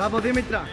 Μπράβο Δήμητρα.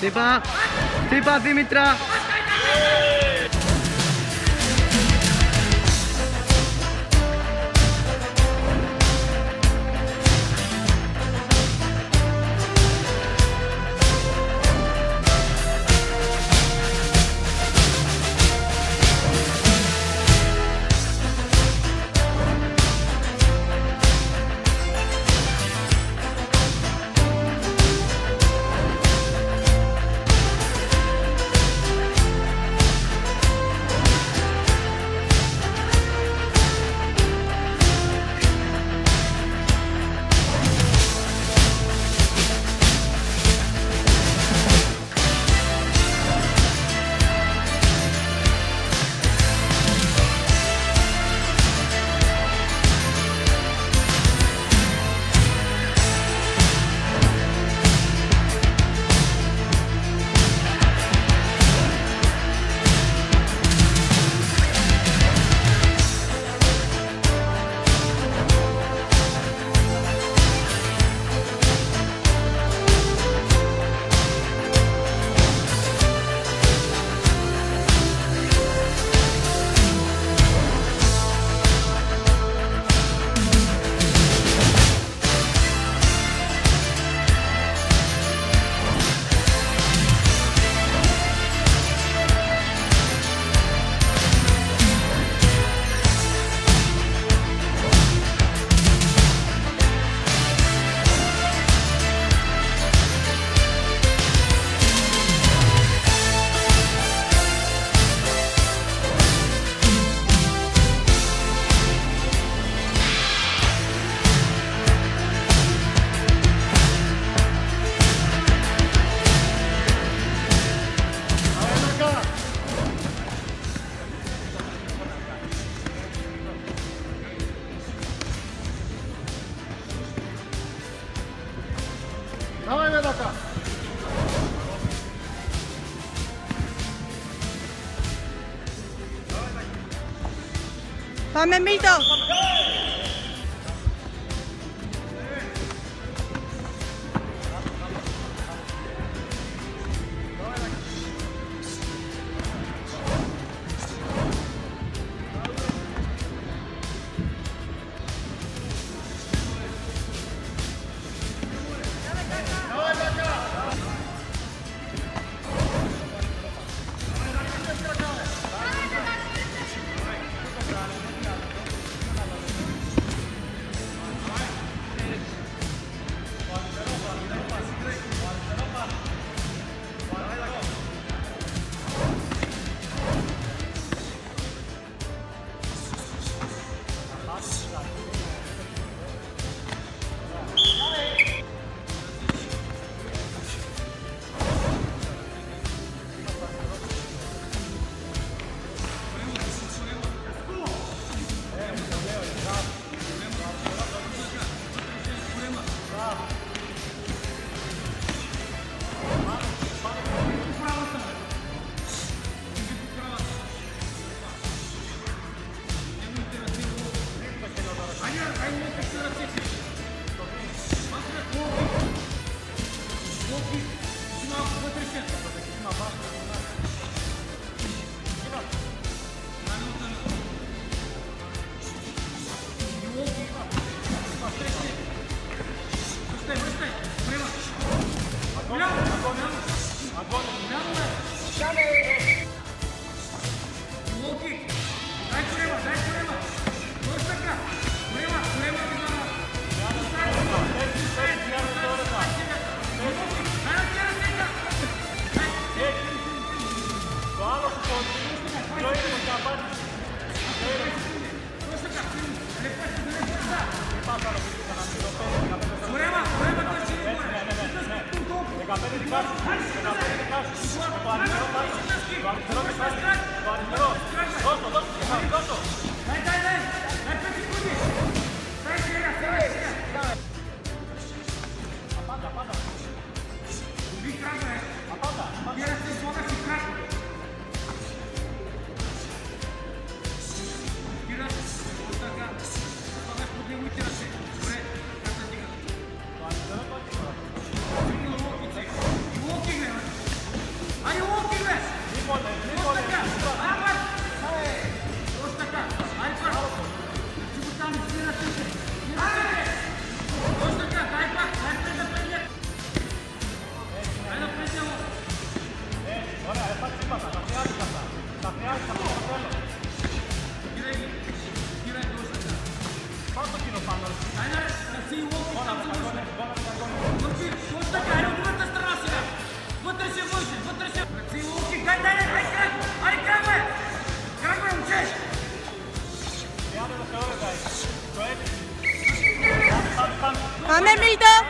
Sypa Dymitra. Dawaj Amén, Vito. pasa, pasa. हमें मिल दो